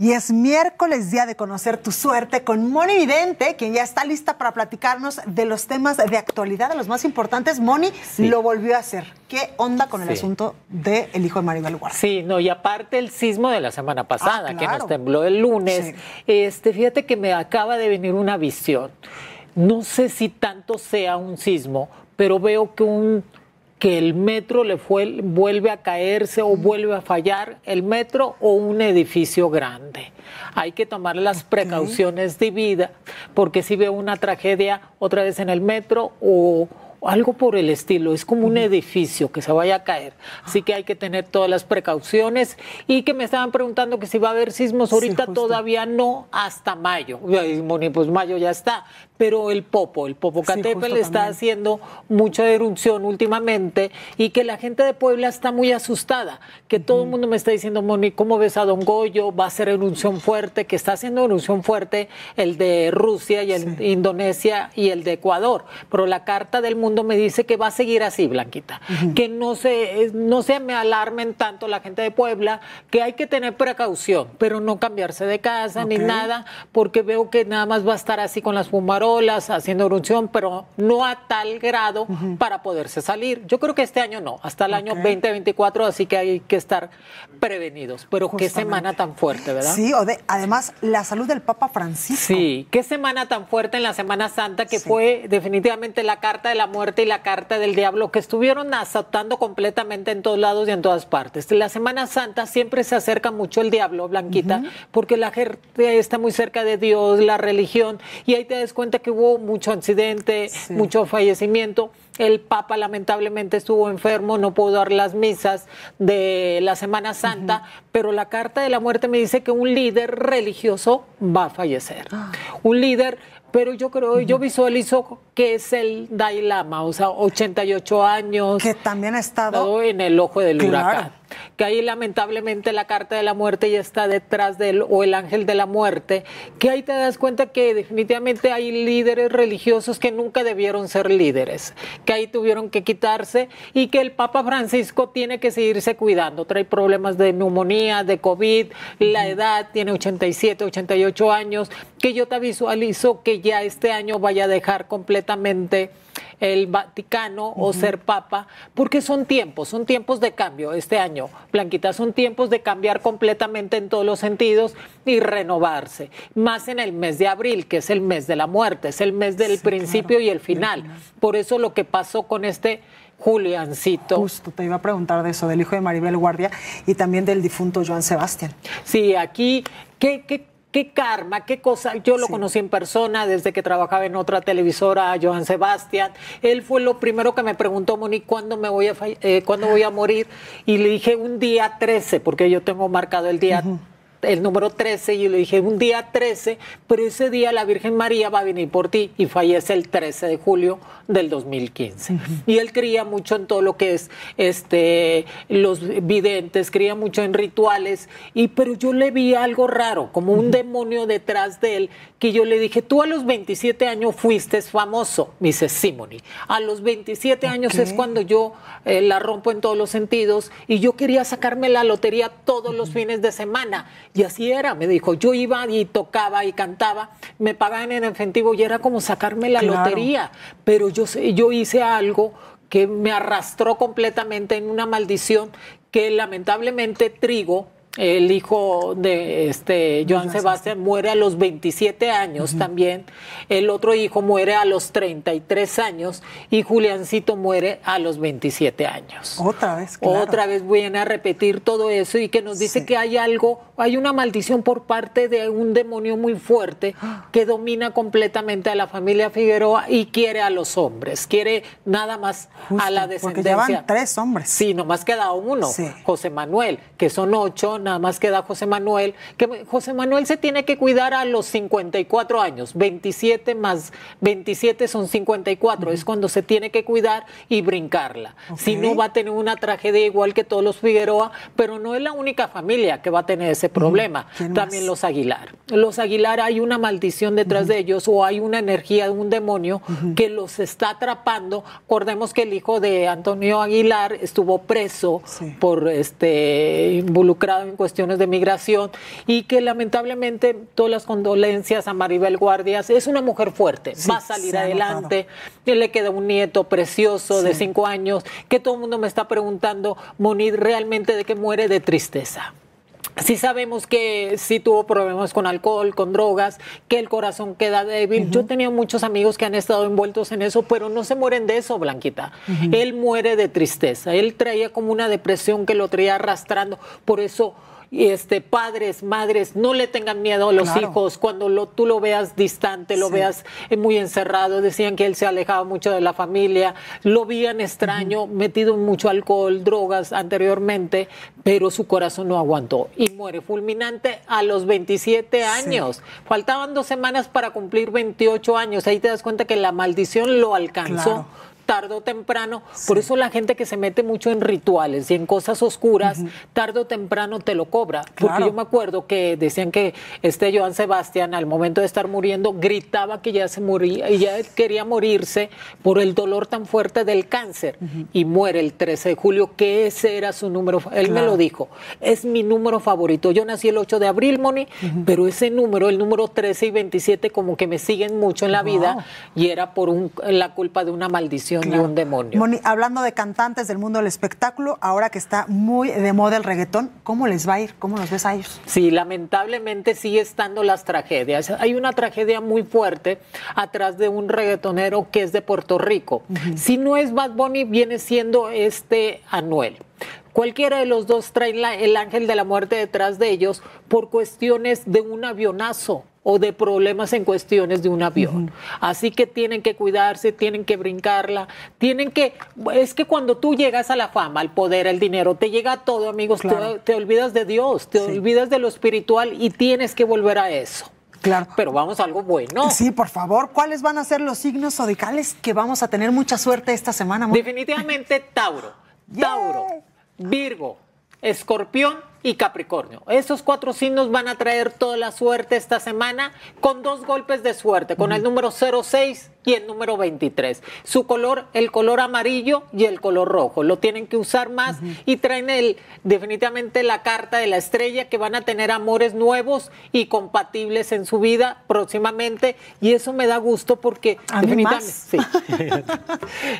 Y es miércoles, día de conocer tu suerte con Moni Vidente, quien ya está lista para platicarnos de los temas de actualidad, de los más importantes. Moni lo volvió a hacer. ¿Qué onda con el asunto del el hijo de Maribel Guardia? Sí, no, y aparte el sismo de la semana pasada, ah, que nos tembló el lunes, este, fíjate que me acaba de venir una visión. No sé si tanto sea un sismo, pero veo que un que el metro le fue, vuelve a caerse o vuelve a fallar el metro o un edificio grande. Hay que tomar las precauciones de vida, porque si veo una tragedia otra vez en el metro o, algo por el estilo. Es como un edificio que se vaya a caer. Así que hay que tener todas las precauciones. Y que me estaban preguntando que si va a haber sismos. Ahorita todavía no, hasta mayo. pues mayo ya está pero el Popo, el Popocatépetl le está haciendo mucha erupción últimamente y que la gente de Puebla está muy asustada, que todo el mundo me está diciendo, Moni, ¿cómo ves a Don Goyo? Va a ser erupción fuerte, que está haciendo erupción fuerte el de Rusia y el Indonesia y el de Ecuador, pero la carta del mundo me dice que va a seguir así, Blanquita, que no se, no se me alarmen tanto la gente de Puebla, que hay que tener precaución, pero no cambiarse de casa ni nada, porque veo que nada más va a estar así con las fumarolas haciendo erupción, pero no a tal grado para poderse salir. Yo creo que este año no, hasta el año 2024, así que hay que estar prevenidos. Pero qué semana tan fuerte, ¿verdad? Sí, o de, además la salud del Papa Francisco. Sí, qué semana tan fuerte en la Semana Santa que fue definitivamente la carta de la muerte y la carta del diablo que estuvieron azotando completamente en todos lados y en todas partes. La Semana Santa siempre se acerca mucho el diablo, Blanquita, porque la gente está muy cerca de Dios, la religión, y ahí te das cuenta que hubo mucho accidente, mucho fallecimiento. El Papa lamentablemente estuvo enfermo, no pudo dar las misas de la Semana Santa, pero la carta de la muerte me dice que un líder religioso va a fallecer. Ah. Un líder pero yo creo, yo visualizo que es el Dalai Lama, o sea, 88 años. Que también ha estado en el ojo del huracán que ahí lamentablemente la carta de la muerte ya está detrás de él, o el ángel de la muerte, que ahí te das cuenta que definitivamente hay líderes religiosos que nunca debieron ser líderes, que ahí tuvieron que quitarse y que el Papa Francisco tiene que seguirse cuidando. Trae problemas de neumonía, de COVID, la edad, tiene 87, 88 años, que yo te visualizo que ya este año vaya a dejar completamente el Vaticano o ser papa, porque son tiempos, son tiempos de cambio este año. Blanquita, son tiempos de cambiar completamente en todos los sentidos y renovarse. Más en el mes de abril, que es el mes de la muerte, es el mes del principio y el final. Por eso lo que pasó con este Juliancito. Justo, te iba a preguntar de eso, del hijo de Maribel Guardia y también del difunto Joan Sebastián. Sí, aquí, ¿qué, qué qué karma, qué cosa. Yo lo conocí en persona desde que trabajaba en otra televisora, Joan Sebastián. Él fue lo primero que me preguntó, Moni, ¿cuándo me voy a, eh, ¿cuándo voy a morir? Y le dije un día 13, porque yo tengo marcado el día el número 13 y yo le dije un día 13, pero ese día la Virgen María va a venir por ti y fallece el 13 de julio del 2015. Y él creía mucho en todo lo que es este los videntes, creía mucho en rituales y pero yo le vi algo raro, como un demonio detrás de él que yo le dije, "Tú a los 27 años fuiste famoso." Me dice, "Simoni, a los 27 años es cuando yo eh, la rompo en todos los sentidos y yo quería sacarme la lotería todos los fines de semana." Y así era, me dijo, yo iba y tocaba y cantaba, me pagaban en efectivo y era como sacarme la lotería, pero yo, yo hice algo que me arrastró completamente en una maldición que lamentablemente Trigo, el hijo de este Joan Sebastián muere a los 27 años también, el otro hijo muere a los 33 años y Juliancito muere a los 27 años. Otra vez. Otra vez viene a repetir todo eso y que nos dice que hay algo, hay una maldición por parte de un demonio muy fuerte que domina completamente a la familia Figueroa y quiere a los hombres, quiere nada más a la descendencia. Porque llevan tres hombres. Sí, nomás queda uno, José Manuel, que son ocho nada más queda José Manuel, que José Manuel se tiene que cuidar a los 54 años, 27 más 27 son 54, es cuando se tiene que cuidar y brincarla. Si no va a tener una tragedia igual que todos los Figueroa, pero no es la única familia que va a tener ese problema, también los Aguilar. Los Aguilar hay una maldición detrás de ellos o hay una energía de un demonio que los está atrapando. Acordemos que el hijo de Antonio Aguilar estuvo preso por este involucrado en cuestiones de migración y que lamentablemente todas las condolencias a Maribel Guardias es una mujer fuerte, va a salir adelante, le queda un nieto precioso de cinco años que todo el mundo me está preguntando, Moni, realmente de qué muere de tristeza. Sí sabemos que sí tuvo problemas con alcohol, con drogas, que el corazón queda débil. Yo tenía muchos amigos que han estado envueltos en eso, pero no se mueren de eso, Blanquita. Él muere de tristeza. Él traía como una depresión que lo traía arrastrando. Por eso este, padres, madres, no le tengan miedo a los hijos cuando lo, tú lo veas distante, lo veas muy encerrado. Decían que él se alejaba mucho de la familia, lo veían extraño, metido en mucho alcohol, drogas anteriormente, pero su corazón no aguantó y muere fulminante a los 27 años. Faltaban dos semanas para cumplir 28 años. Ahí te das cuenta que la maldición lo alcanzó tarde o temprano. Por eso la gente que se mete mucho en rituales y en cosas oscuras, tarde o temprano te lo cobra. Porque yo me acuerdo que decían que este Joan Sebastián, al momento de estar muriendo, gritaba que ya se moría y ya quería morirse por el dolor tan fuerte del cáncer. Y muere el 13 de julio, que ese era su número. Él me lo dijo. Es mi número favorito. Yo nací el 8 de abril, Moni, pero ese número, el número 13 y 27, como que me siguen mucho en la vida y era por un, la culpa de una maldición un demonio. Moni, hablando de cantantes del mundo del espectáculo, ahora que está muy de moda el reggaetón, ¿cómo les va a ir? ¿Cómo los ves a ellos? Sí, lamentablemente sigue estando las tragedias. Hay una tragedia muy fuerte atrás de un reggaetonero que es de Puerto Rico. Si no es Bad Bunny, viene siendo este Anuel. Cualquiera de los dos trae el ángel de la muerte detrás de ellos por cuestiones de un avionazo o de problemas en cuestiones de un avión. Así que tienen que cuidarse, tienen que brincarla, tienen que... Es que cuando tú llegas a la fama, al poder, al dinero, te llega todo, amigos, te, olvidas de Dios, te olvidas de lo espiritual y tienes que volver a eso. Claro. Pero vamos a algo bueno. Sí, por favor, ¿cuáles van a ser los signos zodicales que vamos a tener mucha suerte esta semana? Definitivamente Tauro, Tauro, Virgo, Escorpión y Capricornio. Esos cuatro signos van a traer toda la suerte esta semana con dos golpes de suerte, con el número 06 y el número 23. Su color, el color amarillo y el color rojo. Lo tienen que usar más y traen el, definitivamente la carta de la estrella que van a tener amores nuevos y compatibles en su vida próximamente. Y eso me da gusto porque definitivamente. Sí.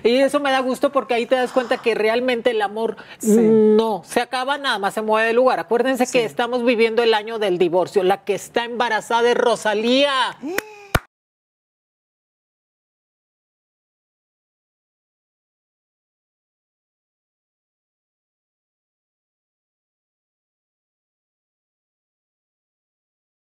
y eso me da gusto porque ahí te das cuenta que realmente el amor no se acaba, nada más se mueve de lugar. Acuérdense que estamos viviendo el año del divorcio. La que está embarazada es Rosalía.